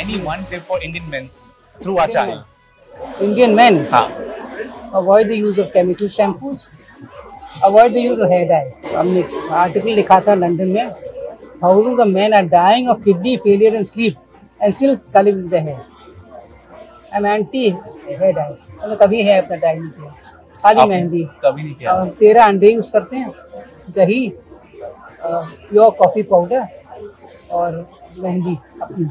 any one tip for Indian men through our channel? Indian men हाँ avoid the use of chemical shampoos, avoid the use of hair dye. हमने article लिखा था London में thousands of men are dying of kidney failure and sleep and still coloring the hair. I'm anti hair dye. मैंने कभी hair अपना dye नहीं किया खाली मेहंदी कभी नहीं किया और तेरह अंडे यूज़ करते हैं दही प्योर कॉफ़ी पाउडर और मेहंदी अपनी